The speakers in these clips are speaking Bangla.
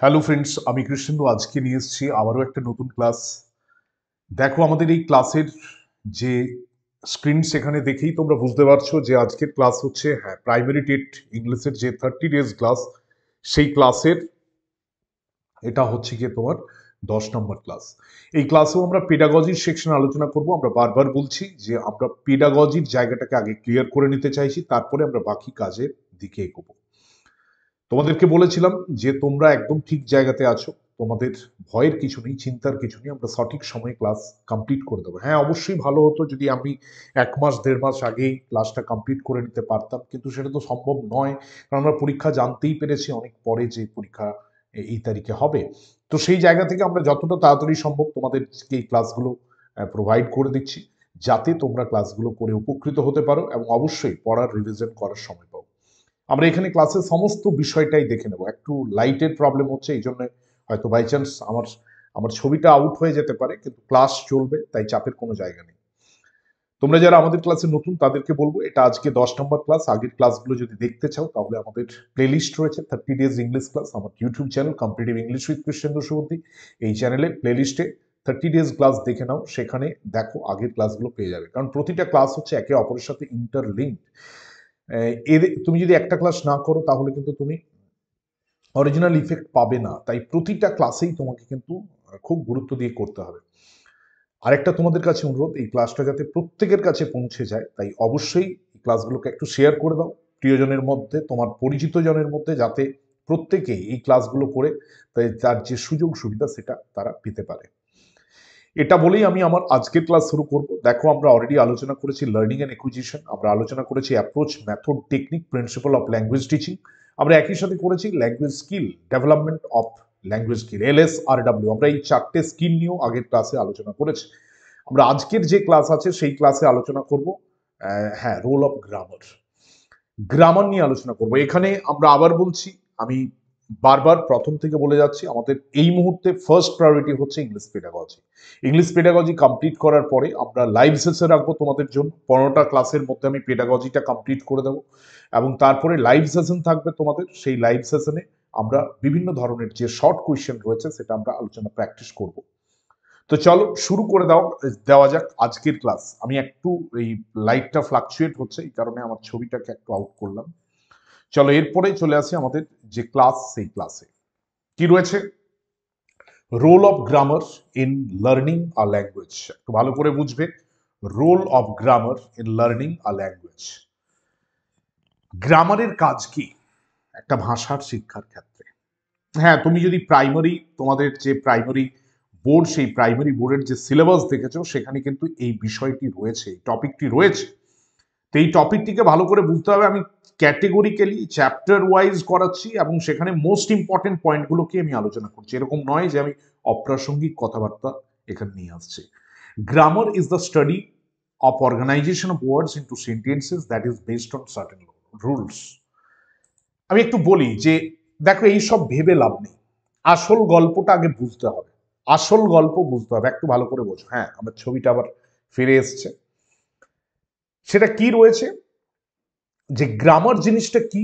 হ্যালো ফ্রেন্ডস আমি কৃষ্ণেন্দু আজকে নিয়ে এসেছি আবারও একটা নতুন ক্লাস দেখো আমাদের এই ক্লাসের যে স্ক্রিন সেখানে দেখেই তোমরা বুঝতে পারছ যে আজকের ক্লাস হচ্ছে হ্যাঁ প্রাইমারি টেট ইংলিশের যে থার্টি ডেজ ক্লাস সেই ক্লাসের এটা হচ্ছে গিয়ে তোমার দশ নম্বর ক্লাস এই ক্লাসেও আমরা পেডাগজির সেকশন আলোচনা করব, আমরা বারবার বলছি যে আমরা পেডাগজির জায়গাটাকে আগে ক্লিয়ার করে নিতে চাইছি, তারপরে আমরা বাকি কাজের দিকে এগোবো। তোমাদেরকে বলেছিলাম যে তোমরা একদম ঠিক জায়গাতে আছো। তোমাদের ভয়ের কিছু নেই, চিন্তার কিছু নেই। আমরা সঠিক সময়ে ক্লাস কমপ্লিট করে দেবো। হ্যাঁ অবশ্যই ভালো হতো যদি আমি এক মাস, দেড় মাস আগেই ক্লাসটা কমপ্লিট করে নিতে পারতাম। কিন্তু সেটা তো সম্ভব নয়, কারণ আমরা পরীক্ষা জানতেই পেরেছি অনেক পরে যে পরীক্ষা এই তারিখে হবে। তো সেই জায়গা থেকে আমরা যতটা তাড়াতাড়ি সম্ভব তোমাদেরকে এই ক্লাসগুলো প্রোভাইড করে দিচ্ছি। যাতে তোমরা ক্লাসগুলো করে উপকৃত হতে পারো এবং অবশ্যই পড়ার রিভিশন করার সময় আমরা এখানে ক্লাসের সমস্ত বিষয়টাই দেখে নেব। একটু লাইটের প্রবলেম হচ্ছে, এই জন্য হয়তো বাই চান্স আমার আমার ছবিটা আউট হয়ে যেতে পারে, কিন্তু ক্লাস চলবে, তাই চাপের কোনো জায়গা নেই। তোমরা যারা আমাদের ক্লাসে নতুন, তাদেরকে বলব, এটা আজকে দশ নম্বর ক্লাস আগের ক্লাসগুলো যদি দেখতে চাও, তাহলে আমাদের প্লেলিস্ট রয়েছে থার্টি ডেজ ইংলিশ ক্লাস আমার YouTube channel competitive English with Krishnendu Subuddhi এই চ্যানেলে প্লেলিস্টে থার্টি ডেজ ক্লাস দেখে নাও, সেখানে দেখো আগের ক্লাসগুলো পেয়ে যাবে। কারণ প্রতিটা ক্লাস হচ্ছে একে অপরের সাথে ইন্টারলিঙ্কড এর, তুমি যদি একটা ক্লাস না করো, তাহলে কিন্তু তুমি অরিজিনাল ইফেক্ট পাবে না। তাই প্রতিটা ক্লাসেই তোমাকে কিন্তু খুব গুরুত্ব দিয়ে করতে হবে। আরেকটা তোমাদের কাছে অনুরোধ, এই ক্লাসটা যাতে প্রত্যেকের কাছে পৌঁছে যায়, তাই অবশ্যই ক্লাসগুলোকে একটু শেয়ার করে দাও। প্রিয়জনের মধ্যে, তোমার পরিচিত জনের মধ্যে, যাতে প্রত্যেকেই এই ক্লাসগুলো করে, তাই তার যে সুযোগ সুবিধা, সেটা তারা পেতে পারে। এটা বলেই আমি আমার আজকের ক্লাস শুরু করব। দেখো, আমরা অলরেডি আলোচনা করেছি লার্নিং অ্যান্ড একুইজিশন আমরা আলোচনা করেছি approach method technique principle of language teaching আমরা একই সাথে করেছি language skill development of language skill L S R W আমরা এই চারটে স্কিল নিয়েও আগের ক্লাসে আলোচনা করেছি। আমরা আজকের যে ক্লাস আছে, সেই ক্লাসে আলোচনা করব হ্যাঁ রোল অফ গ্রামার গ্রামার নিয়ে আলোচনা করব। এখানে আমরা আবার বলছি, আমি বারবার প্রথম থেকে বলে যাচ্ছি, আমাদের এই মুহূর্তে ফার্স্ট প্রায়োরিটি হচ্ছে English pedagogy English pedagogy complete করার পরে আমরা লাইভ সেশন রাখব তোমাদের জন্য। পনেরোটা ক্লাসের মধ্যে আমি পেডাগজিটা কমপ্লিট করে দেবো। এবং তারপরে লাইভ সেশন থাকবে তোমাদের। সেই লাইভ সেশনে আমরা বিভিন্ন ধরনের যে শর্ট কোয়েশ্চেন রয়েছে, সেটা আমরা আলোচনা প্র্যাকটিস করব। তো চলো শুরু করে দাও, দেওয়া যাক আজকের ক্লাস আমি একটু এই লাইটটা ফ্লাকচুয়েট হচ্ছে, এই কারণে আমার ছবিটাকে একটু আউট করলাম। চলো এরপরে চলে আসি আমাদের যে ক্লাস সেই ক্লাসে কি রয়েছে? Role of grammar in learning a language একটু ভালো করে বুঝবে। Role of grammar in learning a language গ্রামারের কাজ কি? একটা ভাষার শিক্ষার ক্ষেত্রে। হ্যাঁ তুমি যদি প্রাইমারি তোমাদের যে প্রাইমারি বোর্ড সেই প্রাইমারি বোর্ডের যে সিলেবাস দেখেছ, সেখানে কিন্তু এই বিষয়টি রয়েছে টপিকটি রয়েছে। তো এই টপিকটিকে ভালো করে বুঝতে হবে। আমি ক্যাটেগরিক্যালি চ্যাপ্টার ওয়াইজ করাচ্ছি এবং সেখানে মোস্ট ইম্পর্টেন্ট পয়েন্টগুলোকে আমি আলোচনা করছি। এরকম নয় যে আমি অপ্রাসঙ্গিক কথাবার্তা এখানে নিয়ে আসছি। Grammar is the study of organization of words into sentences that is based on certain rules আমি একটু বলি যে, দেখো এই সব ভেবে লাভ নেই। আসল গল্পটা আগে বুঝতে হবে। আসল গল্প বুঝতে হবে। একটু ভালো করে বোঝো। হ্যাঁ আমার ছবিটা আবার ফিরে এসছে। সেটা কি রয়েছে? যে গ্রামার জিনিসটা কি?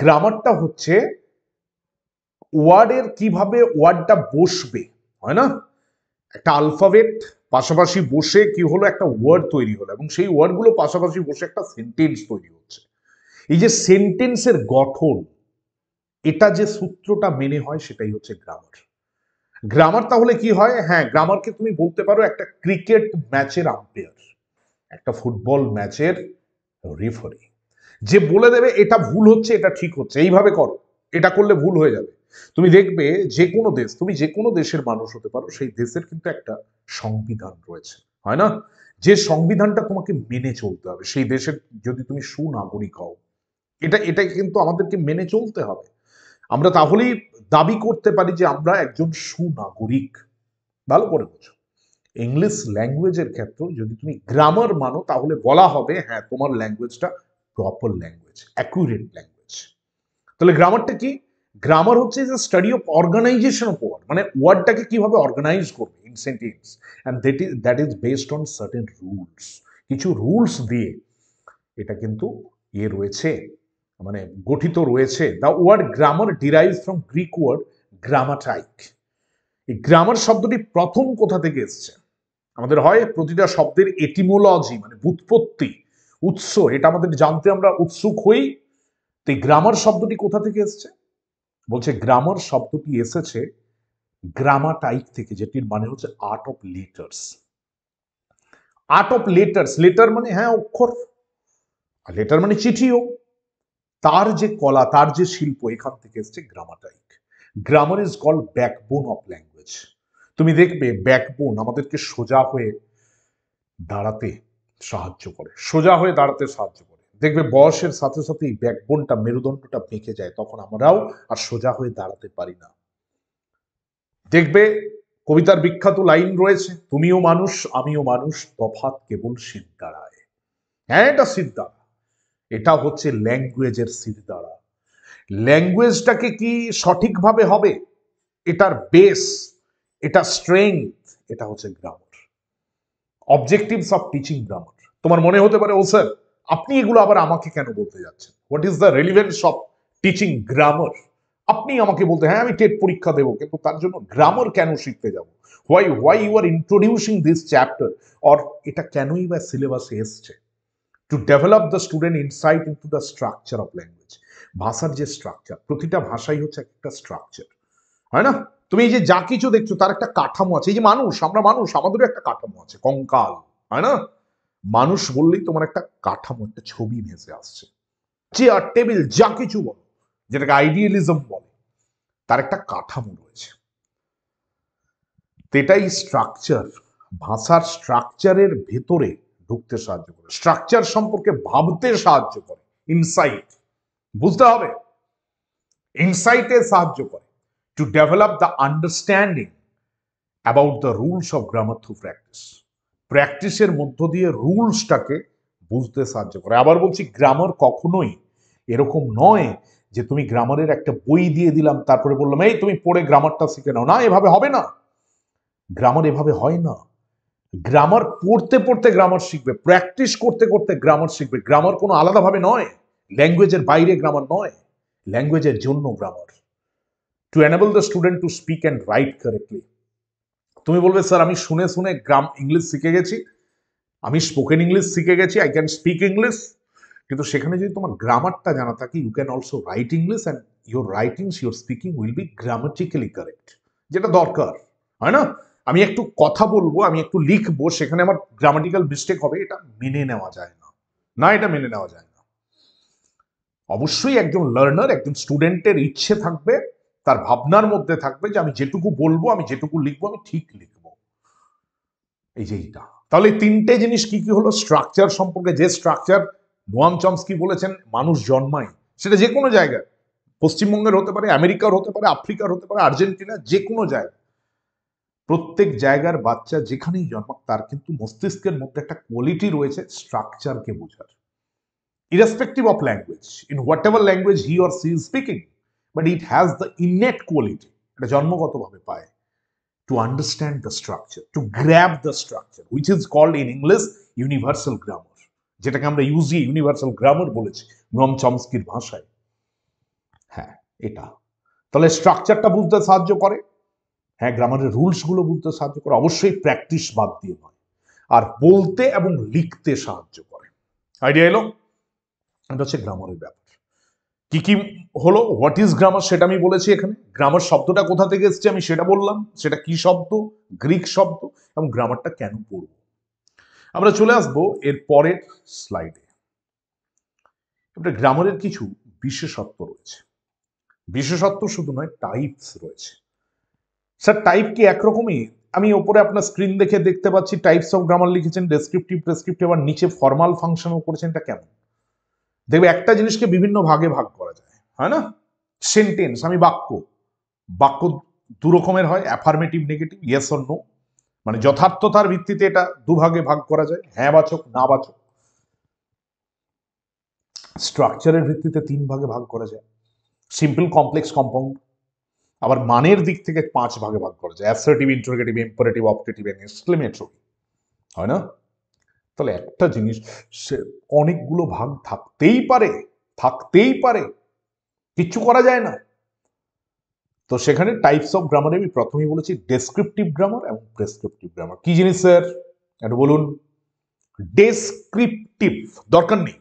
গ্রামারটা হচ্ছে ওয়ার্ডের কীভাবে ওয়ার্ডটা বসবে, হয় না? একটা আলফাবেট পাশাপাশি বসে কি হলো? একটা ওয়ার্ড তৈরি হলো এবং সেই ওয়ার্ডগুলো পাশাপাশি বসে একটা সেন্টেন্স তৈরি হচ্ছে। এই যে সেন্টেন্সের গঠন, এটা যে সূত্রটা মেনে হয় সেটাই হচ্ছে গ্রামার গ্রামার তাহলে কি হয়? হ্যাঁ গ্রামারকে তুমি বলতে পারো একটা ক্রিকেট ম্যাচের আম্পায়ার একটা ফুটবল ম্যাচের রেফারি যে বলে দেবে, এটা ভুল হচ্ছে, এটা ঠিক হচ্ছে, এইভাবে করো। এটা করলে ভুল হয়ে যাবে। তুমি দেখবে যে কোনো দেশ, তুমি যে কোনো দেশের মানুষ হতে পারো, সেই দেশের কিন্তু একটা সংবিধান রয়েছে, হয় না? যে সংবিধানটা তোমাকে মেনে চলতে হবে, সেই দেশের যদি তুমি সুনাগরিক হও, এটা এটা কিন্তু আমাদেরকে মেনে চলতে হবে। আমরা তাহলেই দাবি করতে পারি যে আমরা একজন সুনাগরিক। ভালো করে বোঝো। ইংলিশ ল্যাঙ্গুয়েজের ক্ষেত্রে যদি তুমি গ্রামার মানো, তাহলে বলা হবে হ্যাঁ তোমার ল্যাঙ্গুয়েজটা প্রপার ল্যাঙ্গুয়েজ অ্যাকুরেট ল্যাঙ্গুয়েজ তাহলে গ্রামারটা কি? গ্রামার হচ্ছে যে study of organization of word মানে ওয়ার্ডটাকে কীভাবে অর্গানাইজ করবে in sentence and that is that is based on certain rules কিছু রুলস দিয়ে এটা কিন্তু ইয়ে রয়েছে মানে গঠিত রয়েছে। The word grammar derive from Greek word grammatike এই গ্রামার শব্দটি প্রথম কোথা থেকে এসছে? আমাদের হয় প্রতিটা শব্দের এটিমোলজি মানে বুৎপত্তি উৎস, এটা আমাদের জানতে আমরা উৎসুক হই। তো গ্রামার শব্দটি কোথা থেকে এসছে? বলছে গ্রামার শব্দটি এসেছে গ্রামাটাইক থেকে, যেটির মানে হচ্ছে art of letters art of letters letter মানে হ্যাঁ অক্ষর। আর লেটার মানে চিঠিও। তার যে কলা, তার যে শিল্প, এখান থেকে এসছে grammatike grammar is call backbone of language তুমি দেখবে ব্যাকবোন আমাদেরকে সোজা হয়ে দাঁড়াতে সাহায্য করে, সোজা হয়ে দাঁড়াতে সাহায্য করে। দেখবে বয়সের সাথে সাথে এই ব্যাকবোনটা, মেরুদণ্ডটা বেঁকে যায়, তখন আমরাও আর সোজা হয়ে দাঁড়াতে পারি না। দেখবে কবিতার বিখ্যাত লাইন রয়েছে, তুমিও মানুষ, আমিও মানুষ, তফাৎ কেবল সিদ্ধারায়। হ্যাঁ এটা সিদ্ধারা। এটা হচ্ছে ল্যাঙ্গুয়েজের সিদ্ধারা। ল্যাঙ্গুয়েজটাকে কি সঠিকভাবে হবে? এটার বেস এটা স্ট্রেংথ এটা হচ্ছে grammar objectives of teaching grammar তোমার মনে হতে পারে, ও স্যার, আপনি এগুলো আবার আমাকে কেন বলতে যাচ্ছেন? What is the relevance of teaching grammar আপনি আমাকে বলতে হ্যাঁ আমি টেট পরীক্ষা দেবো, কিন্তু তার জন্য গ্রামার কেন শিখতে যাব? Why why you are introducing this chapter or এটা কেনই বা সিলেবাসে এসছে? To develop the student insight into the structure of language ভাষার যে স্ট্রাকচার প্রতিটা ভাষাই হচ্ছে একটা স্ট্রাকচার হয় না? তুমি এই যে যা কিছু দেখছ, তার একটা কাঠামো আছে। এই যে মানুষ, আমরা মানুষ, আমাদেরও একটা কাঠামো আছে, কঙ্কাল হয় না? মানুষ বললেই তোমার একটা কাঠামো, একটা ছবি ভেসে আসছে। চেয়ার টেবিল যা কিছু বলো, যেটাকে আইডিয়ালিজম বলে, তার একটা কাঠামো রয়েছে। এটাই স্ট্রাকচার ভাষার স্ট্রাকচারের ভেতরে ঢুকতে সাহায্য করে। স্ট্রাকচার সম্পর্কে ভাবতে সাহায্য করে ইনসাইট বুঝতে হবে? ইনসাইটে সাহায্য করে। To develop the understanding about the rules of grammar through practice প্র্যাকটিসের মধ্য দিয়ে রুলসটাকে বুঝতে সাহায্য করে। আবার বলছি গ্রামার কখনোই এরকম নয় যে তুমি গ্রামারের একটা বই দিয়ে দিলাম, তারপরে বললাম, এই তুমি পড়ে গ্রামারটা শিখে নাও। না, এভাবে হবে না। গ্রামার এভাবে হয় না। গ্রামার পড়তে পড়তে গ্রামার শিখবে প্র্যাকটিস করতে করতে গ্রামার শিখবে। গ্রামার কোনো আলাদাভাবে নয়। ল্যাঙ্গুয়েজের বাইরে গ্রামার নয়। ল্যাঙ্গুয়েজের জন্য grammar to enable the student to speak and write correctly তুমি বলবে, স্যার, আমি শুনে শুনে গ্রাম ইংলিশ শিখে গেছি। আমি স্পোকেন ইংলিশ শিখে গেছি আই ক্যান স্পিক ইংলিশ কিন্তু সেখানে যদি তোমার গ্রামারটা জানা থাকে you can also write English and your writings your speaking will be grammatically correct যেটা দরকার, হয় না? আমি একটু কথা বলব, আমি একটু লিখব, সেখানে আমার গ্রামাটিক্যাল মিস্টেক হবে, এটা মেনে নেওয়া যায় না। না, এটা মেনে নেওয়া যায় না। অবশ্যই একজন লার্নার একজন স্টুডেন্টের ইচ্ছে থাকবে তার ভাবনার মধ্যে থাকবে যে আমি যেটুকু বলব, আমি যেটুকু লিখব, আমি ঠিক লিখব। এই যে এইটা। তাহলে তিনটে জিনিস কি কি হলো? স্ট্রাকচার সম্পর্কে যে স্ট্রাকচার নোয়াম চমস্কি বলেছেন, মানুষ জন্মায়, সেটা যে কোনো জায়গায়। পশ্চিমবঙ্গের হতে পারে, আমেরিকার হতে পারে, আফ্রিকার হতে পারে, আর্জেন্টিনা, যে কোনো জায়গায়। প্রত্যেক জায়গার বাচ্চা যেখানেই জন্মাক, তার কিন্তু মস্তিষ্কের মধ্যে একটা কোয়ালিটি রয়েছে স্ট্রাকচারকে বোঝার। Irrespective of language in whatever language he or she is speaking but it has the innate quality এটা জন্মগতভাবে পায় to understand the structure, to grab the structure, which is called in English universal grammar যেটাকে আমরা ইউজি ইউনিভার্সাল গ্রামার বলেছি নোয়াম চমস্কির ভাষায়। হ্যাঁ এটা। তাহলে স্ট্রাকচারটা বুঝতে সাহায্য করে। হ্যাঁ গ্রামারের রুলসগুলো বুঝতে সাহায্য করে। অবশ্যই প্র্যাকটিস বাদ দিয়ে নয়। আর বলতে এবং লিখতে সাহায্য করে। আইডিয়া এলো? এটা হচ্ছে গ্রামারের ব্যাপার। কি কি হলো? হোয়াট ইজ গ্রামার সেটা আমি বলেছি এখানে। গ্রামার শব্দটা কোথা থেকে এসছে আমি সেটা বললাম। সেটা কি শব্দ? গ্রিক শব্দ। এবং গ্রামারটা কেন পড়ব? আমরা চলে আসব এর পরের স্লাইডে এবারে গ্রামারের কিছু বিশেষত্ব রয়েছে। বিশেষত্ব শুধু নয় টাইপস রয়েছে। স্যার টাইপ কি একরকমই? আমি ওপরে আপনার স্ক্রিন দেখে দেখতে পাচ্ছি টাইপস অফ গ্রামার লিখেছেন ডেসক্রিপটিভ প্রেসক্রিপটিভ আর নিচে ফর্মাল ফাংশনও করেছেন, এটা কেমন? দেখবে একটা জিনিসকে বিভিন্ন ভাগে ভাগ করা। হয় না? সেন্টেন্স আমি বাক্য। বাক্য দু রকমের হয় affirmative negative yes or no মানে যথার্থতার ভিত্তিতে এটা দুভাগে ভাগ করা যায় হ্যাঁ বাচক না বাচক স্ট্রাকচারের ভিত্তিতে তিন ভাগে ভাগ করা যায়। সিম্পল কমপ্লেক্স কম্পাউন্ড আবার মানের দিক থেকে পাঁচ ভাগে ভাগ করা যায়। Assertive interrogative imperative optative exclamatory হয় না? তাহলে একটা জিনিস, সে অনেকগুলো ভাগ থাকতেই পারে থাকতেই পারে। কিচ্ছু করা যায় না। তো সেখানে টাইপস অফ গ্রামারে আমি প্রথমেই বলেছি ডেসক্রিপটিভ গ্রামার এবং প্রেসক্রিপটিভ গ্রামার কি জিনিস স্যার একটু বলুন। ডেসক্রিপটিভ দরকার নেই।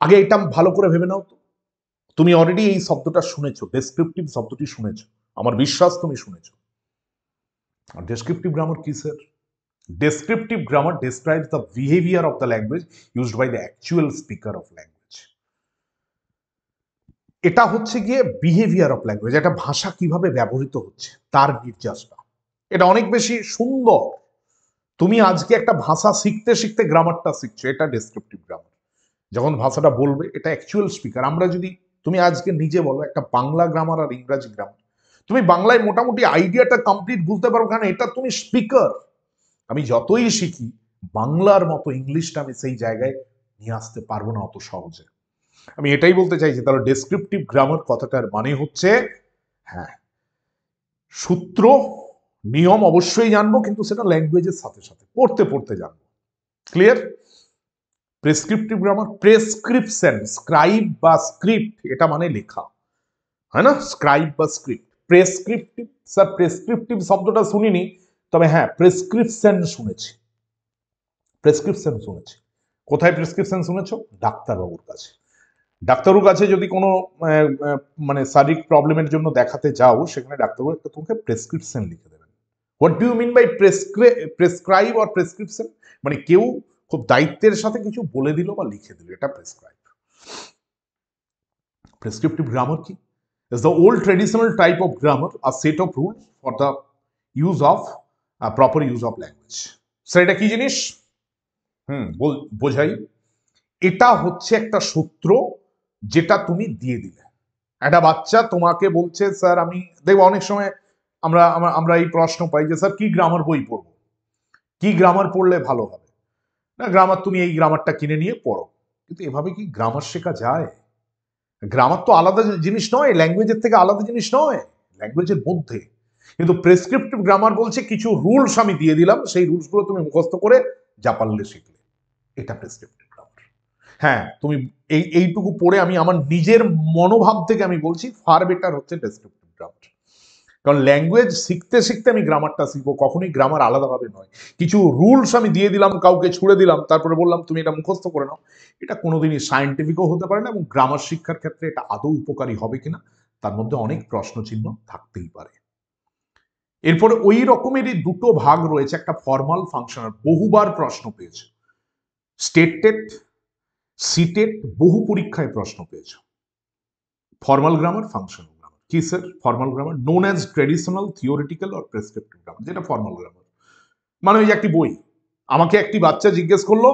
আগে এটা ভালো করে ভেবে নাও তো। তুমি অলরেডি এই শব্দটা শুনেছো ডেসক্রিপটিভ শব্দটি শুনেছো। আমার বিশ্বাস তুমি শুনেছো। আর ডেসক্রিপটিভ গ্রামার কি sir descriptive grammar describes the behaviour of the language used by the actual speaker of language এটা হচ্ছে গিয়ে বিহেভিয়ার অফ ল্যাঙ্গুয়েজ একটা ভাষা কীভাবে ব্যবহৃত হচ্ছে, তার নির্যাসটা এটা অনেক বেশি সুন্দর। তুমি আজকে একটা ভাষা শিখতে শিখতে গ্রামারটা শিখছো, এটা ডেসক্রিপটিভ গ্রামার যখন ভাষাটা বলবে, এটা অ্যাকচুয়াল স্পিকার আমরা যদি, তুমি আজকে নিজে বলো, একটা বাংলা গ্রামার আর ইংরাজি গ্রামার তুমি বাংলায় মোটামুটি আইডিয়াটা কমপ্লিট বুঝতে পারো, কারণ এটা তুমি স্পিকার আমি যতই শিখি, বাংলার মতো ইংলিশটা আমি সেই জায়গায় নিয়ে আসতে পারব না অত সহজে। আমি এটাই বলতে চাইছি, তাহলে ডেসক্রিপটিভ গ্রামার কথাটার মানে হচ্ছে হ্যাঁ সূত্র, নিয়ম অবশ্যই জানব, কিন্তু সেটা ল্যাঙ্গুয়েজের সাথে সাথে, পড়তে পড়তে জানব। Clear prescriptive grammar prescription scribe বা স্ক্রিপ্ট এটা মানে লেখা। হয় না? স্ক্রাইব বা স্ক্রিপ্ট প্রেসক্রিপটিভ স্যার প্রেসক্রিপটিভ শব্দটা শুনিনি, তবে হ্যাঁ প্রেসক্রিপশন শুনেছি। প্রেসক্রিপশন শুনেছি। কোথায় প্রেসক্রিপশন শুনেছ? ডাক্তারবাবুর কাছে। ডাক্তারবাবুর কাছে যদি কোনো মানে শারীরিক প্রবলেমের জন্য দেখাতে যাও সেখানে ডাক্তারবাবু একটা তোমাকে প্রেসক্রিপশন লিখে দেবেন। What do mean by prescribe R prescription মানে কেউ খুব দায়িত্বের সাথে কিছু বলে দিল বা লিখে দিল এটা প্রেসক্রাইব প্রেসক্রিপটিভ গ্রামার কি? Is the old traditional grammar a set of rules for the use of uh, proper use of language. Sir এটা কি জিনিস? হুম বোঝাই। এটা হচ্ছে একটা সূত্র যেটা তুমি দিয়ে দিলে। একটা বাচ্চা তোমাকে বলছে, স্যার, আমি দেখব অনেক সময় আমরা, আমরা- এই প্রশ্ন পাই যে, স্যার, কি গ্রামার বই পড়ব? কি গ্রামার পড়লে ভালো হবে? না গ্রামার তুমি এই গ্রামারটা কিনে নিয়ে পড়ো। কিন্তু এভাবে কি গ্রামার শেখা যায়? গ্রামার তো আলাদা জিনিস নয় ল্যাঙ্গুয়েজের থেকে আলাদা জিনিস নয় ল্যাঙ্গুয়েজের মধ্যে। কিন্তু প্রেসক্রিপটিভ গ্রামার বলছে, কিছু রুলস আমি দিয়ে দিলাম, সেই রুলসগুলো তুমি মুখস্থ করে যা পারলে শিখলে। এটা প্রেসক্রিপটিভ হ্যাঁ তুমি এই, এইটুকু পড়ে আমি আমার নিজের মনোভাব থেকে আমি বলছি ফার বেটার হচ্ছে ডেসক্রিপটিভ গ্রামার কারণ ল্যাঙ্গুয়েজ শিখতে শিখতে আমি গ্রামারটা শিখব, কখনোই গ্রামার আলাদাভাবে নয়। কিছু রুলস আমি দিয়ে দিলাম, কাউকে ছুড়ে দিলাম, তারপরে বললাম, তুমি এটা মুখস্থ করে নাও। এটা কোনোদিনই সায়েন্টিফিকও হতে পারে না এবং গ্রামার শিক্ষার ক্ষেত্রে এটা আদৌ উপকারী হবে কিনা, তার মধ্যে অনেক প্রশ্নচিহ্ন থাকতেই পারে। এরপরে ওই রকমেরই দুটো ভাগ রয়েছে, একটা ফর্মাল ফাংশনাল বহুবার প্রশ্ন পেয়েছে। স্টেট টেট সিটেট বহু পরীক্ষায় প্রশ্ন পেয়েছ। Formal grammar, functional grammar. কি sir? Formal grammar known as traditional theoretical আর প্রেসক্রিপটিভ গ্রামার যেটা ফর্মাল গ্রামার। মানে ওই একটি বই। আমাকে একটি বাচ্চা জিজ্ঞেস করল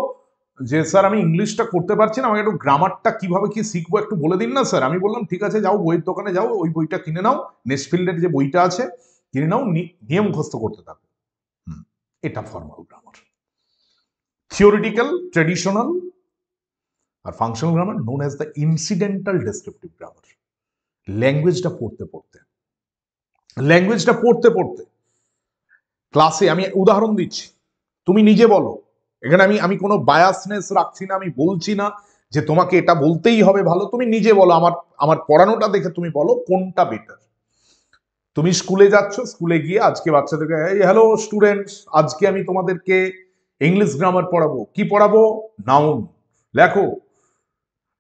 যে, স্যার, আমি ইংলিশটা করতে পারছি না, আমাকে একটু গ্রামারটা কীভাবে কি শিখব একটু বলে দিন না, স্যার? আমি বললাম, ঠিক আছে, যাও, বইয়ের দোকানে যাও, ওই বইটা কিনে নাও নেসফিল্ডের যে বইটা আছে, কিনে নাও নিয়ম মুখস্থ করতে থাকো। এটা formal grammar. Theoretical traditional R functional grammar known as the incidental descriptive grammar ল্যাঙ্গুয়েজটা পড়তে পড়তে। ল্যাঙ্গুয়েজটা পড়তে পড়তে। ক্লাসে আমি উদাহরণ দিচ্ছি। তুমি নিজে বলো। এখানে আমি আমি কোনো বায়াসনেস রাখছি না, আমি বলছি না যে তোমাকে এটা বলতেই হবে ভালো। তুমি নিজে বলো, আমার আমার পড়ানোটা দেখে তুমি বলো কোনটা বেটার তুমি স্কুলে যাচ্ছ, স্কুলে গিয়ে আজকে বাচ্চাদেরকে, এই হ্যালো স্টুডেন্টস আজকে আমি তোমাদেরকে ইংলিশ গ্রামার পড়াবো। কি পড়াবো? নাউন লেখো।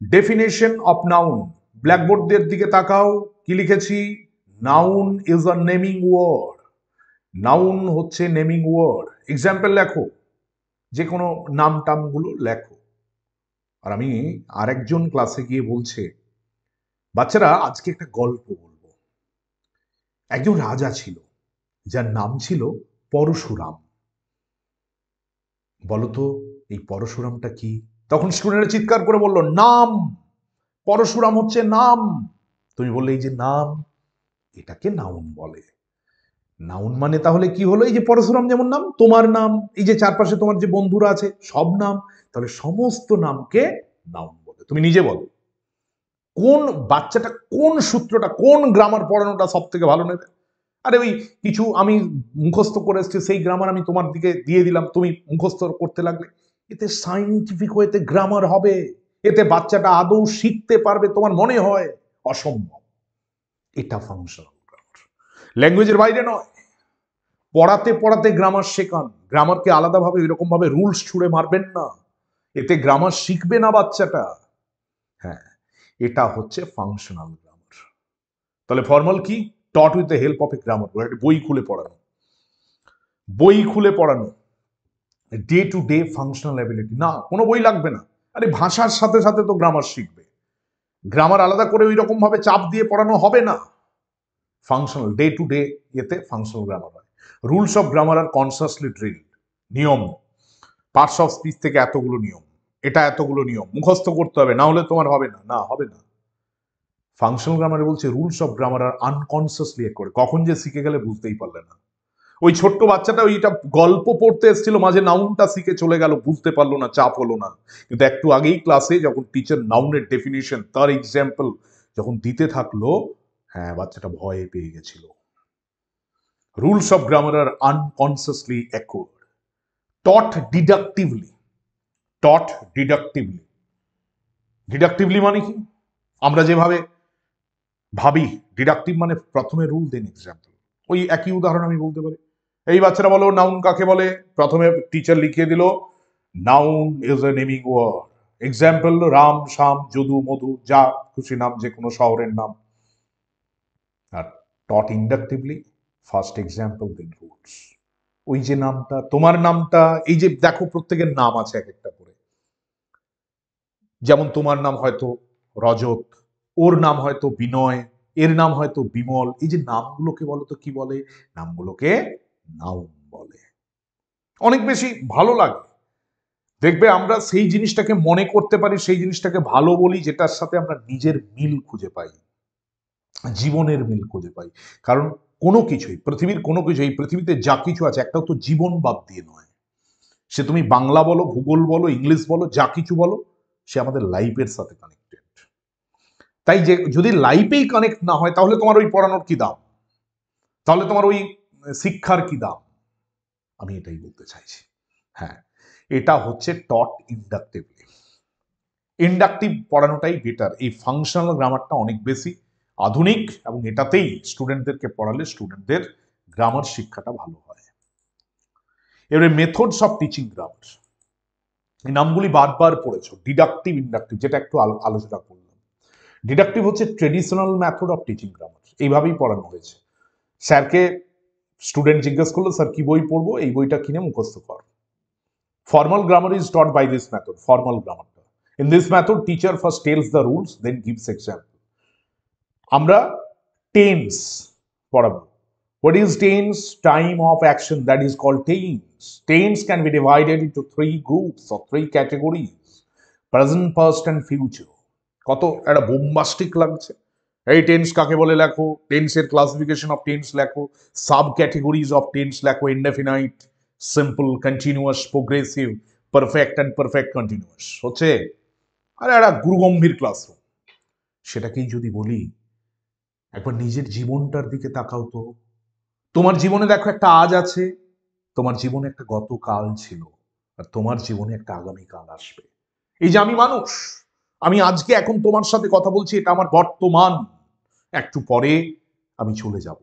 ডেফিনেশন অফ নাউন ব্ল্যাকবোর্ডদের দিকে তাকাও। কি লিখেছি? Noun is a naming word noun হচ্ছে নেমিং ওয়ার্ড এক্সাম্পল লেখো। যে কোনো নাম টামগুলো লেখো। আর আমি আরেকজন ক্লাসে গিয়ে বলছে, বাচ্চারা, আজকে একটা গল্প বলব। একজন রাজা ছিল, যার নাম ছিল পরশুরাম। বলতো এই পরশুরামটা কি? তখন স্টুডেন্টরা চিৎকার করে বলল, নাম, পরশুরাম হচ্ছে নাম। তুমি বললে, এই যে নাম, এটাকে নাউন বলে। নাউন মানে তাহলে কি হলো? এই যে পরশুরাম যেমন নাম, তোমার নাম, এই যে চারপাশে তোমার যে বন্ধুরা আছে, সব নাম, তাহলে সমস্ত নামকে নাউন বলে। তুমি নিজে বলো, কোন বাচ্চাটা কোন সূত্রটা, কোন গ্রামার পড়ানোটা সব থেকে ভালো নেবে? আরে ওই কিছু আমি মুখস্থ করে এসছি, সেই গ্রামার আমি তোমার দিকে দিয়ে দিলাম, তুমি মুখস্থ করতে লাগলে। এতে সাইন্টিফিক ওয়েতে গ্রামার হবে, এতে বাচ্চাটা আদৌ শিখতে পারবে তোমার মনে হয়? অসম্ভব। এটা ফাংশনাল গ্রামার ল্যাঙ্গুয়েজের বাইরে নয়। পড়াতে পড়াতে গ্রামার শেখান। গ্রামারকে আলাদাভাবে এরকম ভাবে রুলস ছুঁড়ে মারবেন না। এতে গ্রামার শিখবে না বাচ্চাটা। হ্যাঁ এটা হচ্ছে ফাংশনাল গ্রামার তাহলে ফর্মাল কি? Taught with the help of a grammar বই খুলে পড়ানো। বই খুলে পড়ানো। Day to day functional ability না, কোনো বই লাগবে না। আরে ভাষার সাথে সাথে তো গ্রামার শিখবে। গ্রামার আলাদা করে ওই রকম ভাবে চাপ দিয়ে পড়ানো হবে না। ফাংশনাল ডে টু ডে এতে ফাংশনাল গ্রামার হয়। Rules of grammar are consciously drill নিয়ম। পার্টস অফ স্পিচ থেকে এতগুলো নিয়ম। এটা এতগুলো নিয়ম। মুখস্থ করতে হবে, না হলে তোমার হবে না। না, হবে না। ফাংশনাল গ্রামারে বলছে rules of grammar are unconsciously করে কখন যে শিখে গেলে বুঝতেই পারলে না। ওই ছোট্ট বাচ্চাটা ওইটা গল্প পড়তে এসেছিল, মাঝে নাউনটা শিখে চলে গেল, বুঝতে পারল না, চাপ হলো না। কিন্তু একটু আগেই ক্লাসে যখন টিচার নাউনের ডেফিনিশন তার এক্সাম্পল যখন দিতে থাকল হ্যাঁ বাচ্চাটা ভয়ে পেয়ে গেছিল। Rules of grammar are unconsciously acquired taught deductively taught deductively deductively মানে কি? আমরা যেভাবে ভাবি ডিডাকটিভ মানে প্রথমে রুল দেন এক্সাম্পল ওই একই উদাহরণ আমি বলতে পারি। এই বাচ্চারা বলো নাউন কাকে বলে? প্রথমে টিচার লিখিয়ে দিল noun is a naming word example Ram, Shyam, Jadu, Madhu, যা খুশি নাম, যে কোনো শহরের নাম। আর taught inductively first example then rules ওই যে নামটা, তোমার নামটা, এই যে দেখো প্রত্যেকের নাম আছে এক একটা করে। যেমন তোমার নাম হয়তো রজত, ওর নাম হয়তো বিনয়, এর নাম হয়তো বিমল। এই যে নামগুলোকে বলো তো কি বলে? নামগুলোকে নাউন বলে। অনেক বেশি ভালো লাগে। দেখবে আমরা সেই জিনিসটাকে মনে করতে পারি, সেই জিনিসটাকে ভালো বলি, যেটার সাথে আমরা নিজের মিল খুঁজে পাই, জীবনের মিল খুঁজে পাই। কারণ কোনো কিছুই, পৃথিবীর কোনো কিছু, এই পৃথিবীতে যা কিছু আছে, একটাও তো জীবন বাদ দিয়ে নয়। সে তুমি বাংলা বলো, ভূগোল বলো, ইংলিশ বলো, যা কিছু বলো, সে আমাদের লাইফের সাথে কানেক্টেড তাই যে, যদি লাইফেই কানেক্ট না হয়, তাহলে তোমার ওই পড়ানোর কি দাম? তাহলে তোমার ওই শিক্ষার কি দাম? আমি এটাই বলতে চাইছি। হ্যাঁ এটা হচ্ছে টট ইন্ডাকটিভলি ইন্ডাকটিভ পড়ানোটাই বেটার এই ফাংশনাল গ্রামারটা অনেক বেশি আধুনিক এবং এটাতেই স্টুডেন্টদেরকে পড়ালে স্টুডেন্টদের গ্রামার শিক্ষাটা ভালো হয়। এবারে মেথডস অফ টিচিং গ্রামার এই নামগুলি বারবার পড়েছো। ডিডাকটিভ ইন্ডাকটিভ যেটা একটু আলো- আলোচনা করলাম। ডিডাকটিভ হচ্ছে traditional method of teaching grammar এইভাবেই পড়ানো হয়েছে। স্যারকে স্টুডেন্ট জিজ্ঞেস করল স্যার কি বই পড়ব এই বইটা কিনে মুখস্থ কর formal grammar is taught by this method formal গ্রামারটা in this method teacher first tells the rules then gives example আমরা টেন্স পড়াবো What is tense? Time of action that is called tense. Tense can be divided into three groups or three categories. Present, past and future. কত একটা বোম্বাস্টিক লাগছে এই টেন্স কাকে বলে লেখো? টেন্সের ক্লাসিফিকেশন অফ টেন্স লেখো। সাব ক্যাটেগরিজ অফ টেন্স লেখো। Indefinite simple continuous progressive perfect and perfect continuous হচ্ছে? আরে একটা গুরুগম্ভীর ক্লাসরুম সেটাকেই যদি বলি, একবার নিজের জীবনটার দিকে তাকাও তো। তোমার জীবনে দেখো একটা আজ আছে, তোমার জীবনে একটা গতকাল ছিল, আর তোমার জীবনে একটা আগামীকাল আসবে। এই যে আমি মানুষ, আমি আজকে এখন তোমার সাথে কথা বলছি, এটা আমার বর্তমান। একটু পরে আমি চলে যাব।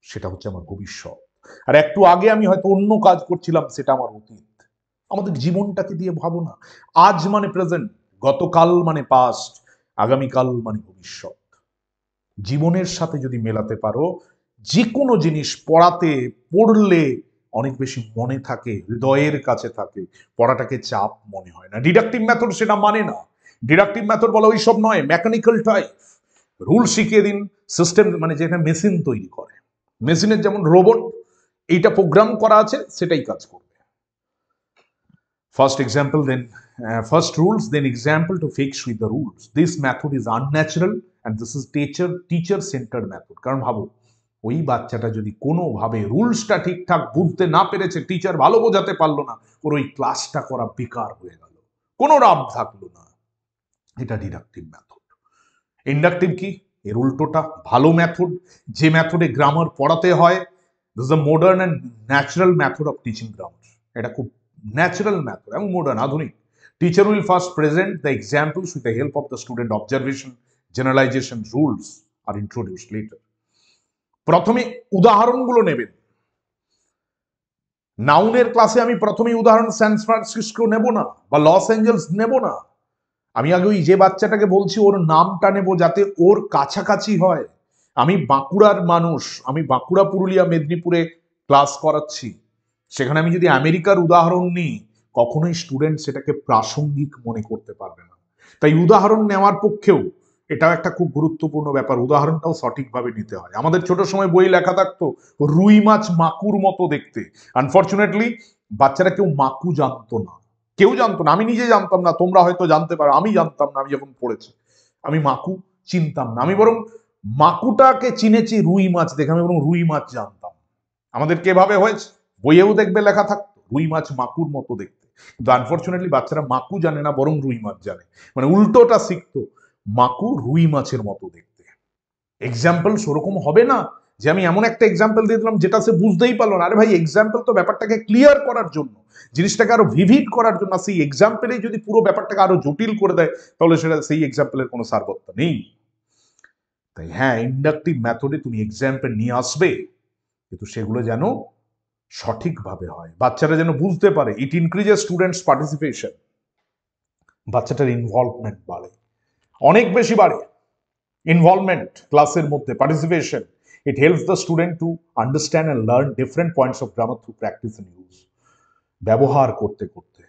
সেটা হচ্ছে আমার ভবিষ্যৎ। আর একটু আগে আমি হয়তো অন্য কাজ করছিলাম, সেটা আমার অতীত। আমাদের জীবনটাকে দিয়ে ভাবো না। আজ মানে প্রেজেন্ট গতকাল মানে পাস্ট আগামীকাল মানে ভবিষ্যৎ। জীবনের সাথে যদি মেলাতে পারো যে কোনো জিনিস পড়াতে, পড়লে অনেক বেশি মনে থাকে, হৃদয়ের কাছে থাকে। পড়াটাকে চাপ মনে হয় না। ডিডাকটিভ মেথড সেটা মানে না। ডিডাকটিভ মেথড বলা ওই সব নয়। মেকানিক্যাল টাইপ রুল শিখিয়ে দিন সিস্টেম মানে যেখানে মেশিন তৈরি করে। মেশিনের যেমন রোবট এইটা প্রোগ্রাম করা আছে সেটাই কাজ করবে। First example, then uh, first rules, then example to fix with the rules. This method is and this is teacher teacher centered method. কারণ ভাবো ওই বাচ্চাটা যদি কোনোভাবে রুলসটা ঠিকঠাক বুঝতে না পেরেছে টিচার ভালো বোঝাতে পারল না ওর ওই ক্লাসটা করা বেকার হয়ে গেল। কোনো লাভ থাকল না। এটা ডিডাকটিভ মেথড ইন্ডাকটিভ কি? এর উল্টোটা। ভালো ম্যাথড যে ম্যাথডে গ্রামার পড়াতে হয় this the modern and natural method of teaching grammar এটা খুব ন্যাচারাল ম্যাথড এবং মডার্ন আধুনিক। Teacher will first present the examples with the help of the student observation generalization rules R introduce later প্রথমে উদাহরণগুলো নেবেন। নাউনের ক্লাসে আমি প্রথমেই উদাহরণ স্যান ফ্রান্সিসকো নেব না বা লস অ্যাঞ্জেলস নেব না। আমি আগে ওই যে বাচ্চাটাকে বলছি, ওর নামটা নেব যাতে ওর কাছাকাছি হয়। আমি বাঁকুড়ার মানুষ, আমি বাঁকুড়া, পুরুলিয়া, মেদিনীপুরে ক্লাস করাচ্ছি। সেখানে আমি যদি আমেরিকার উদাহরণ নিই, কখনোই স্টুডেন্ট সেটাকে প্রাসঙ্গিক মনে করতে পারবে না। তাই উদাহরণ নেওয়ার পক্ষেও এটাও একটা খুব গুরুত্বপূর্ণ ব্যাপার, উদাহরণটাও সঠিকভাবে নিতে হয়। আমাদের ছোট সময় বই লেখা থাকতো, রুই মাছ মাকুর মতো দেখতে। আনফর্চুনেটলি বাচ্চারা কেউ মাকু জানতো না। কেউ জানতো না, আমি নিজে জানতাম না, তোমরা হয়তো জানতে পারো, আমি জানতাম না, আমি যখন পড়েছি। আমি মাকু চিনতাম না, আমি বরং মাকুটাকে চিনেছি রুই মাছ দেখে, আমি বরং রুই মাছ জানতাম। আমাদের কেভাবে হয়েছে? বইয়েও দেখবে, লেখা থাকতো, রুই মাছ মাকুর মতো দেখতে। কিন্তু আনফর্চুনেটলি বাচ্চারা মাকু জানে না, বরং রুই মাছ জানে। মানে উল্টোটা শিখতো, মাকু রুই মাছের মতো দেখতে। এক্সাম্পল সেরকম হবে না যে আমি এমন একটা এক্সাম্পল দিয়ে দিলাম যেটা সে বুঝতেই পারল না। আরে ভাই এক্সাম্পল তো ব্যাপারটাকে ক্লিয়ার করার জন্য। জিনিসটাকে আরও ভিভিড করার জন্য। সেই এক্সাম্পলেই যদি পুরো ব্যাপারটাকে আরও জটিল করে দেয়, তাহলে সেটা সেই এক্সাম্পলের কোনো সারবত্তা নেই। তাই হ্যাঁ ইন্ডাকটিভ মেথডে তুমি এক্সাম্পল নিয়ে আসবে, কিন্তু সেগুলো যেন সঠিকভাবে হয়। বাচ্চারা যেন বুঝতে পারে। ইট ইনক্রিজেস স্টুডেন্টস পার্টিসিপেশন বাচ্চাটার ইনভলভমেন্ট বাড়ে। অনেক বেশি বাড়ে। ইনভলভমেন্ট ক্লাসের মধ্যে participation it helps the student to understand and learn different points of grammar through practice and use ব্যবহার করতে করতে।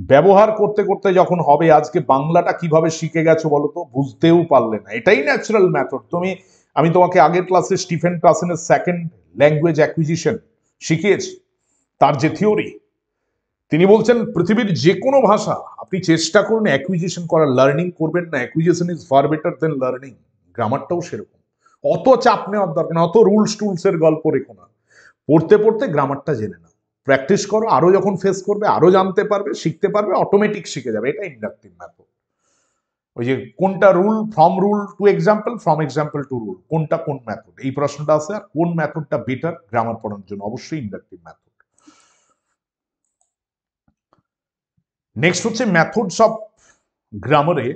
ব্যবহার করতে করতে যখন হবে, আজকে বাংলাটা কীভাবে শিখে গেছো বলো তো? বুঝতেও পারলে না। এটাই ন্যাচারাল মেথড তুমি, আমি তোমাকে আগের ক্লাসে স্টিফেন ক্লাসেনের সেকেন্ড ল্যাঙ্গুয়েজ অ্যাকুইজিশন শিখিয়েছি। তার যে থিওরি তিনি বলছেন, পৃথিবীর যে কোনো ভাষা, আপনি চেষ্টা করুন অ্যাকুইজিশন করার। লার্নিং করবেন না। Acquisition is far better than learning গ্রামারটাও সেরকম। অত চাপ নেওয়ার দরকার অত রুলস টুলসের গল্প রেখো না। পড়তে পড়তে গ্রামারটা জেনে নাও। প্র্যাকটিস করো, আরও যখন ফেস করবে, আরও জানতে পারবে, শিখতে পারবে অটোমেটিক শিখে যাবে। এটা ইন্ডাকটিভ মেথড ওই যে কোনটা rule from rule to example from example to rule কোনটা কোন মেথড এই প্রশ্নটা আছে, আর কোন মেথডটা বেটার গ্রামার পড়ানোর জন্য? অবশ্যই ইন্ডাকটিভ মেথড নেক্সট হচ্ছে মেথডস অফ গ্রামারে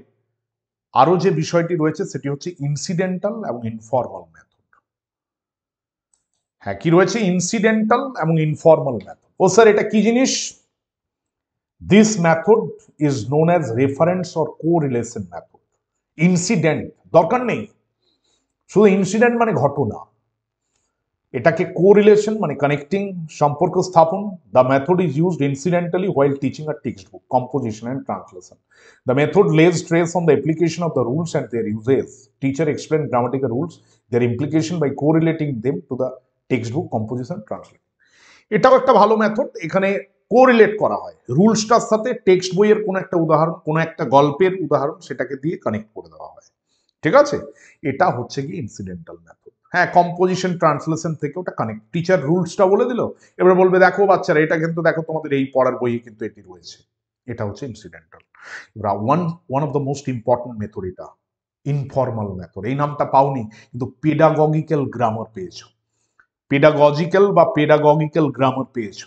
আরও যে বিষয়টি রয়েছে সেটি হচ্ছে ইনসিডেন্টাল এবং ইনফর্মাল মেথড হ্যাঁ কি রয়েছে? ইনসিডেন্টাল এবং ইনফর্মাল মেথড ও স্যার, এটা কি জিনিস? This method is known as reference or correlation method incident দরকার নেই। শুধু ইনসিডেন্ট মানে ঘটনা। এটাকে কো রিলেশন মানে কানেক্টিং সম্পর্ক স্থাপন the method is used incidentally while teaching R textbook composition and translation The method lays stress on the application of the rules and their uses. Teacher explain grammatical rules, their implication by correlating them to the textbook composition translation. এটাও একটা ভালো মেথড এখানে কোরিলেট করা হয়। রুলসটার সাথে টেক্সট বইয়ের কোনো একটা উদাহরণ কোনো একটা গল্পের উদাহরণ সেটাকে দিয়ে কানেক্ট করে দেওয়া হয়। ঠিক আছে? এটা হচ্ছে কি ইনসিডেন্টাল মেথড হ্যাঁ কম্পোজিশন ট্রান্সলেশন থেকে ওটা কানেক্ট টিচার রুলসটা বলে দিল, এবার বলবে, দেখো বাচ্চারা, এটা কিন্তু দেখো তোমাদের এই পড়ার বইয়ে কিন্তু এটি রয়েছে। এটা হচ্ছে ইনসিডেন্টাল এবার one one of the most important method এটা ইনফর্মাল মেথড এই নামটা পাওনি, কিন্তু পেডাগগিক্যাল গ্রামার পেয়েছ। পেডাগজিক্যাল বা পেডাগগিক্যাল গ্রামার পেয়েছ।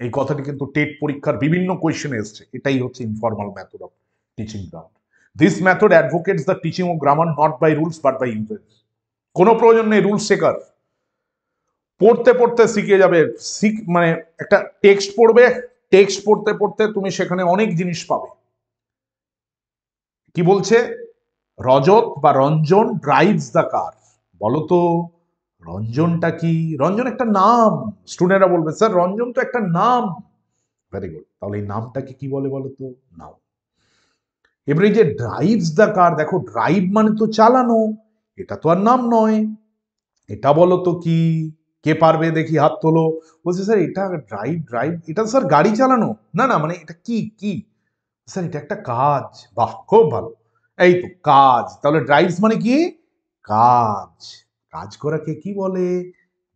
এই কথাটি কিন্তু টেট পরীক্ষার বিভিন্ন কোয়েশ্চেনে এসছে। এটাই হচ্ছে informal method of teaching grammar this method advocates the teaching of grammar not by rules but by uses কোনো প্রয়োজন নেই রুলস শেখার পড়তে পড়তে শিখে যাবে। শিখ মানে একটা টেক্সট পড়বে, টেক্সট পড়তে পড়তে তুমি সেখানে অনেক জিনিস পাবে। কি বলছে? রজত বা রঞ্জন ড্রাইভস দ্য কার বলো তো, রঞ্জনটা কি? রঞ্জন একটা নাম। স্টুডেন্টরা বলবে, স্যার, রঞ্জন তো একটা নাম। ভেরি গুড তাহলে এই নামটাকে কি বলে বলো তো? নাও এবারে যে ড্রাইভস দ্য কার দেখো ড্রাইভ মানে তো চালানো। এটা তো আর নাম নয়। এটা বলো তো কি? কে পারবে দেখি হাত তোলো। বলছে, স্যার, এটা ড্রাইভ ড্রাইভ এটা স্যার গাড়ি চালানো। না না মানে এটা কি কি? স্যার, এটা একটা কাজ। বাহ, খুব ভালো। এই তো, কাজ। তাহলে ড্রাইভস মানে কি? কাজ। কাজ করাকে কি বলে?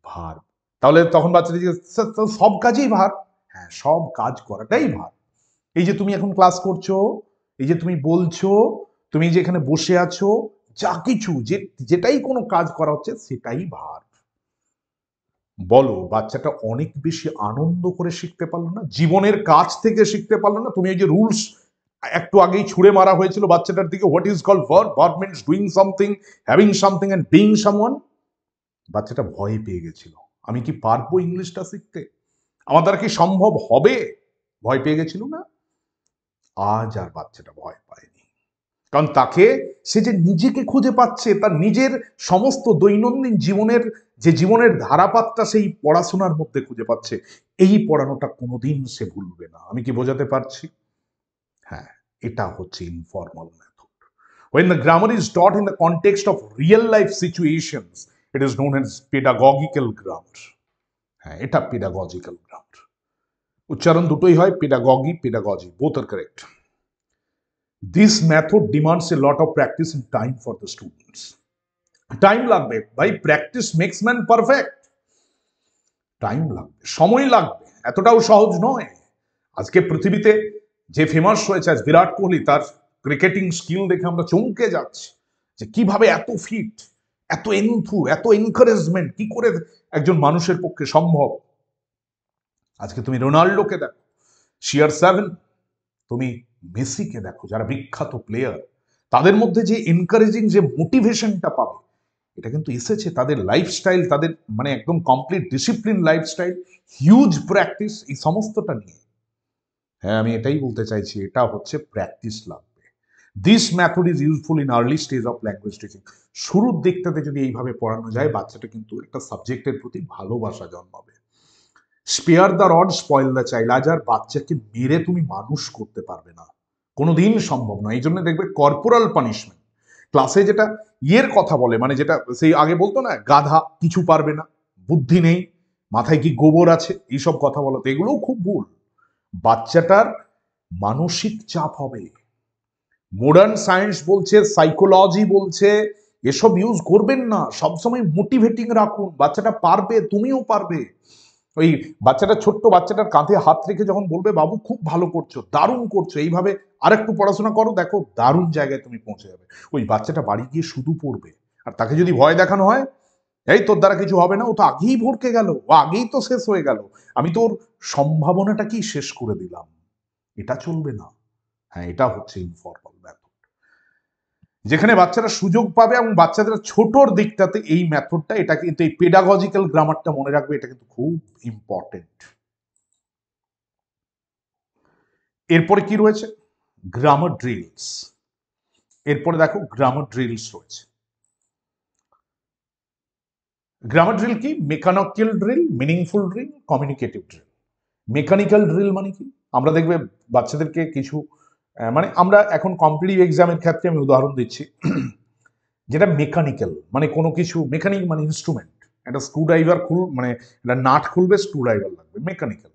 ভার। তাহলে তখন বাচ্চারা জিজ্ঞেস, স্যার সব কাজেই ভার? হ্যাঁ সব কাজ করাটাই ভার। এই যে তুমি এখন ক্লাস করছ, এই যে তুমি বলছো, তুমি যে এখানে বসে আছো যা কিছু যে, যেটাই কোনো কাজ করা হচ্ছে সেটাই ভার। বলো, বাচ্চাটা অনেক বেশি আনন্দ করে শিখতে পারল না, জীবনের কাজ থেকে শিখতে পারল না। তুমি এই যে রুলস, একটু আগেই ছুড়ে মারা হয়েছিল বাচ্চাটার দিকে what is call verb verb means doing something having something and being someone বাচ্চাটা ভয় পেয়ে গেছিল। আমি কি পারব ইংলিশটা শিখতে? আমার দ্বারা কি সম্ভব হবে? ভয় পেয়ে গেছিল না? আজ আর বাচ্চাটা ভয় পায়নি কারণ তাকে সে যে নিজেকে খুঁজে পাচ্ছে, তার নিজের সমস্ত দৈনন্দিন জীবনের যে জীবনের ধারাপাতটা সেই পড়াশোনার মধ্যে খুঁজে পাচ্ছে, এই পড়ানোটা কোনোদিন সে ভুলবে না। আমি কি বোঝাতে পারছি? হ্যাঁ এটা হচ্ছে informal method when the grammar is taught in the context of real life situations it is known as pedagogical grammar হ্যাঁ এটা পেডাগজিক্যাল গ্রামার উচ্চারণ দুটোই হয় pedagogy pedagogy both R correct this method demands a lot of practice and time for the students. Time লাগবে। ভাই practice makes man perfect time লাগবে। সময় লাগবে। এতটাও সহজ নয়। আজকে পৃথিবীতে যে ফেমাস হয়েছে, আজ বিরাট কোহলি, তার ক্রিকেটিং স্কিল দেখে আমরা চমকে যাচ্ছি যে কীভাবে এত ফিট এত এনথু এত এনকারেজমেন্ট কি করে একজন মানুষের পক্ষে সম্ভব? আজকে তুমি রোনাল্ডোকে দেখো। শিয়ার সেভেন তুমি মেসিকে দেখো, যারা বিখ্যাত প্লেয়ার তাদের মধ্যে যে এনকারেজিং যে মোটিভেশনটা পাবে, এটা কিন্তু এসেছে তাদের লাইফস্টাইল তাদের মানে একদম complete discipline lifestyle huge practice এই সমস্তটা নিয়ে। হ্যাঁ আমি এটাই বলতে চাইছি, এটা হচ্ছে প্র্যাকটিস লাগবে। This method is useful in early stage of language teaching শুরুর দিকটাতে যদি এইভাবে পড়ানো যায়, বাচ্চাটা কিন্তু একটা সাবজেক্টের প্রতি ভালোবাসা জন্মাবে। Spare the rod spoil the child আজ আর বাচ্চাকে মেরে তুমি মানুষ করতে পারবে না। কোনোদিন সম্ভব নয়। এই জন্য দেখবে কর্পোরাল পানিশমেন্ট ক্লাসে যেটা ইয়ের কথা বলে মানে যেটা সেই আগে বলতো না, গাধা কিছু পারবে না, বুদ্ধি নেই, মাথায় কি গোবর আছে, এইসব কথা বলো। তো এগুলোও খুব ভুল। বাচ্চাটার মানসিক চাপ হবে। মডার্ন সায়েন্স বলছে সাইকোলজি বলছে, এসব ইউজ করবেন না। সবসময় মোটিভেটিং রাখুন। বাচ্চাটা পারবে, তুমিও পারবে। ওই বাচ্চাটা, ছোট্ট বাচ্চাটার কাঁধে হাত রেখে যখন বলবে, বাবু, খুব ভালো করছ, দারুণ করছ, এইভাবে আরেকটু পড়াশোনা করো, দেখো দারুণ জায়গায় তুমি পৌঁছে যাবে। ওই বাচ্চাটা বাড়ি গিয়ে শুধু পড়বে। আর তাকে যদি ভয় দেখানো হয়, এই তোর দ্বারা কিছু হবে না, ও তো আগেই ভরকে গেল, ও আগেই তো শেষ হয়ে গেল, আমি তোর সম্ভাবনাটাকেই শেষ করে দিলাম? এটা চলবে না। হ্যাঁ এটা হচ্ছে ইনফর্মাল মেথড যেখানে বাচ্চারা সুযোগ পাবে এবং বাচ্চাদের ছোটর দিকটাতে এই মেথডটা এটা কিন্তু এই পেডাগজিক্যাল গ্রামারটা মনে রাখবে এটা কিন্তু খুব ইম্পর্টেন্ট এরপরে কি রয়েছে? গ্রামার ড্রিলস এরপরে দেখো গ্রামার ড্রিলস রয়েছে। গ্রামার ড্রিল কি? Mechanical drill meaningful drill communicative drill mechanical drill মানে কি? আমরা দেখবে বাচ্চাদেরকে কিছু আহ, মানে আমরা এখন কম্পিটিভ এক্সামের ক্ষেত্রে আমি উদাহরণ দিচ্ছি। যেটা মেকানিক্যাল মানে কোনো কিছু মেকানিক মানে ইনস্ট্রুমেন্ট একটা স্ক্রু ড্রাইভার খুল মানে একটা নাট খুলবে স্ক্রু ড্রাইভার লাগবে মেকানিক্যাল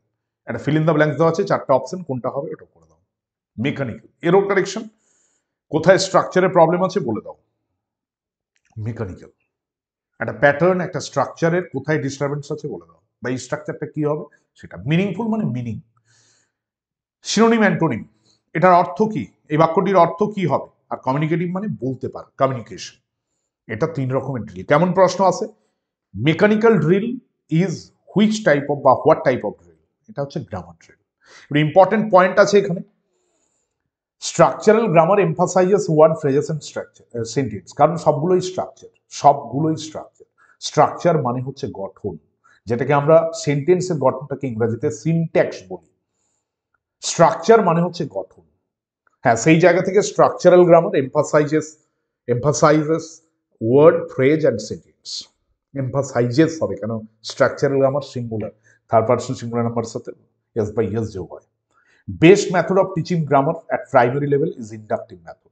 একটা ফিল ইন দ্য দেওয়া আছে, চারটা অপশন কোনটা হবে ওটা করে দাও। মেকানিক্যাল এরো কারেকশন কোথায় স্ট্রাকচারের প্রবলেম আছে বলে দাও। মেকানিক্যাল একটা প্যাটার্ন একটা স্ট্রাকচারের কোথায় ডিস্টারবেন্স আছে বলে দাও। বা এই স্ট্রাকচারটা কি হবে? সেটা মিনিংফুল মানে মিনিং সিনোনিম অ্যান্টোনিম এটার অর্থ কি? এই বাক্যটির অর্থ কি হবে? আর কমিউনিকেটিভ মানে বলতে পারে কমিউনিকেশন এটা তিন রকমের ড্রিল কেমন প্রশ্ন আছে? Mechanical drill is which type of বা হোয়াট টাইপ অফ ড্রিল এটা হচ্ছে গ্রামার ড্রিল ইম্পর্টেন্ট পয়েন্ট আছে এখানে। Structural grammar emphasises word phrases and structure sentence কারণ সবগুলোই স্ট্রাকচার সবগুলোই স্ট্রাকচার স্ট্রাকচার মানে হচ্ছে গঠন। যেটাকে আমরা সেন্টেন্সের গঠনটাকে ইংরেজিতে সিনট্যাক্স বলি। স্ট্রাকচার মানে হচ্ছে গঠন। হ্যাঁ সেই জায়গা থেকে structural grammar emphasises emphasises word phrase and sentence emphasises হবে কেন? Structural grammar singular third person singular number সাথে এস বাই এস যোগ হয়। Best method of teaching grammar at primary level is inductive method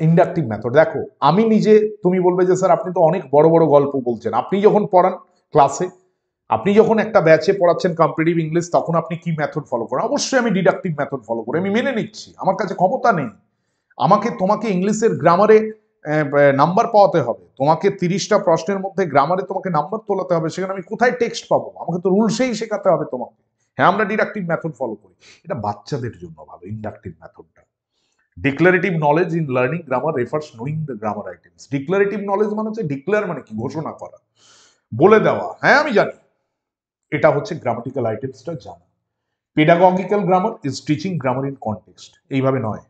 inductive method দেখো, আমি নিজে, তুমি বলবে যে, স্যার, আপনি তো অনেক বড় বড় গল্প বলছেন। আপনি যখন পড়ান ক্লাসে আপনি যখন একটা ব্যাচে পড়াচ্ছেন কম্পিটিভ ইংলিশ তখন আপনি কি মেথড ফলো করেন? অবশ্যই আমি ডিডাকটিভ মেথড ফলো করি। আমি মেনে নিচ্ছি। আমার কাছে ক্ষমতা নেই। আমাকে, তোমাকে ইংলিশের গ্রামারে নাম্বার পাওয়াতে হবে। তোমাকে তিরিশটা প্রশ্নের মধ্যে গ্রামারে তোমাকে নাম্বার তোলাতে হবে। সেখানে আমি কোথায় টেক্সট পাবো? আমাকে তো রুলসেই শেখাতে হবে তোমাকে। হ্যাঁ আমরা ডিডাকটিভ মেথড ফলো করি। এটা বাচ্চাদের জন্য ভালো inductive মেথডটা declarative knowledge in learning grammar refers knowing the grammar items declarative knowledge মানে হচ্ছে ডিক্লেয়ার মানে কি? ঘোষণা করা। বলে দেওয়া। হ্যাঁ আমি জানি। এটা হচ্ছে গ্রামাটিক্যাল আইটেমসটা জানা। Pedagogical grammar is teaching grammar in context এইভাবে নয়।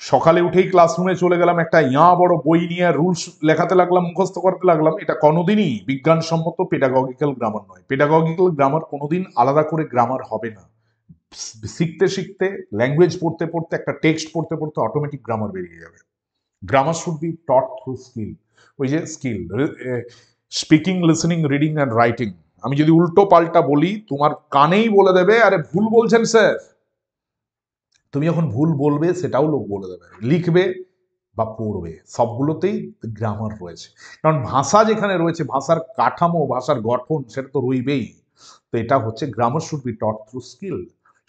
সকালে উঠেই ক্লাসরুমে চলে গেলাম, একটা ইয়া বড় বই নিয়ে রুলস লেখাতে লাগলাম, মুখস্থ করতে লাগলাম। এটা কোনোদিনই বিজ্ঞানসম্মত পেডাগগিক্যাল গ্রামার নয়। পেডাগগিক্যাল গ্রামার কোনোদিন আলাদা করে গ্রামার হবে না। শিখতে শিখতে ল্যাঙ্গুয়েজ পড়তে পড়তে, একটা টেক্সট পড়তে পড়তে অটোমেটিক গ্রামার বেরিয়ে যাবে। Grammar should be taught through skill ওই যে skill speaking listening reading and writing আমি যদি উল্টো পাল্টা বলি, তোমার কানেই বলে দেবে, আরে ভুল বলছেন স্যার। তুমি যখন ভুল বলবে, সেটাও লোক বলে দেবে। লিখবে বা পড়বে, সবগুলোতেই গ্রামার রয়েছে। কারণ ভাষা যেখানে রয়েছে, ভাষার কাঠামো, ভাষার গঠন, সেটা তো রইবেই। তো এটা হচ্ছে grammar should be taught through skill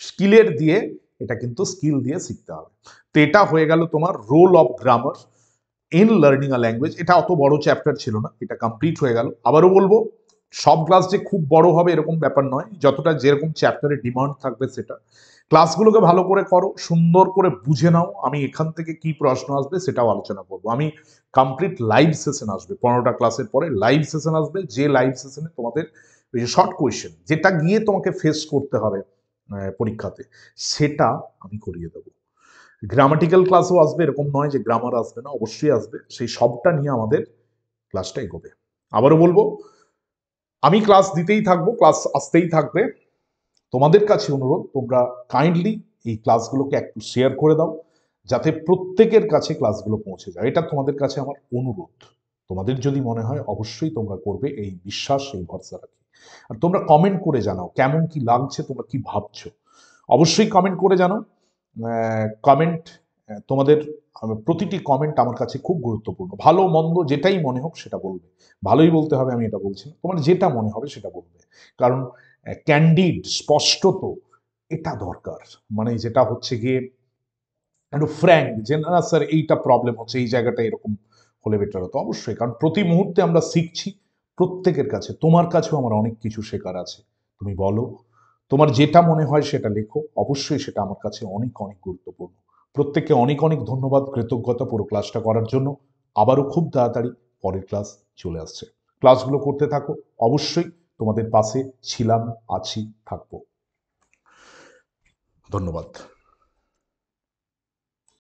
স্কিলের দিয়ে, এটা কিন্তু স্কিল দিয়ে শিখতে হবে। তো এটা হয়ে গেল তোমার role of grammar in learning a language এটা অত বড় চ্যাপ্টার ছিল না, এটা কমপ্লিট হয়ে গেল। আবারও বলব সব ক্লাস যে খুব বড় হবে এরকম ব্যাপার নয়, যতটা যেরকম চ্যাপ্টারের ডিমান্ড থাকবে সেটা। ক্লাসগুলোকে ভালো করে করো, সুন্দর করে বুঝে নাও, আমি এখান থেকে কি প্রশ্ন আসবে সেটাও আলোচনা করব। আমি কমপ্লিট লাইভ সেশন আসবে, পনেরোটা ক্লাসের পরে লাইভ সেশন আসবে, যে লাইভ সেশনে তোমাদের ওই যে শর্ট কোয়েশ্চেন যেটা গিয়ে তোমাকে ফেস করতে হবে পরীক্ষাতে, সেটা আমি করিয়ে দেবো। গ্রামাটিক্যাল ক্লাসও আসবে, এরকম নয় যে গ্রামার আসবে না, অবশ্যই আসবে, সেই সবটা নিয়ে আমাদের ক্লাসটা এগোবে। আবারও বলব আমি ক্লাস দিতেই থাকব ক্লাস আসতেই থাকবে। তোমাদের কাছে অনুরোধ, তোমরা কাইন্ডলি এই ক্লাসগুলোকে একটু শেয়ার করে দাও, যাতে প্রত্যেকের কাছে ক্লাসগুলো পৌঁছে যায়। এটা তোমাদের কাছে আমার অনুরোধ। তোমাদের যদি মনে হয়, অবশ্যই তোমরা করবে এই বিশ্বাস, এই ভরসা রাখি। আর তোমরা কমেন্ট করে জানাও, কেমন কি লাগছে, তোমরা কি ভাবছ? অবশ্যই কমেন্ট করে জানাও। কমেন্ট তোমাদের প্রতিটি কমেন্ট আমার কাছে খুব গুরুত্বপূর্ণ। ভালো, মন্দ, যেটাই মনে হোক সেটা বলবে। ভালোই বলতে হবে, আমি এটা বলছি তোমার যেটা মনে হবে সেটা বলবে। কারণ ক্যান্ডিড স্পষ্টত এটা দরকার। মানে যেটা হচ্ছে গিয়ে একটু ফ্র্যাঙ্ক যে, না স্যার এইটা প্রবলেম হচ্ছে, এই জায়গাটা এরকম হলে বেটার হতো। অবশ্যই। কারণ প্রতি মুহূর্তে আমরা শিখছি, প্রত্যেকের কাছে, তোমার কাছেও আমার অনেক কিছু শেখার আছে। তুমি বলো। তোমার যেটা মনে হয় সেটা লেখো। অবশ্যই সেটা আমার কাছে অনেক অনেক গুরুত্বপূর্ণ। প্রত্যেককে অনেক অনেক ধন্যবাদ, কৃতজ্ঞতা পুরো ক্লাসটা করার জন্য। আবারও খুব তাড়াতাড়ি পরের ক্লাস চলে আসছে। ক্লাসগুলো করতে থাকো, অবশ্যই তোমাদের পাশে ছিলাম, আছি, থাকব। ধন্যবাদ।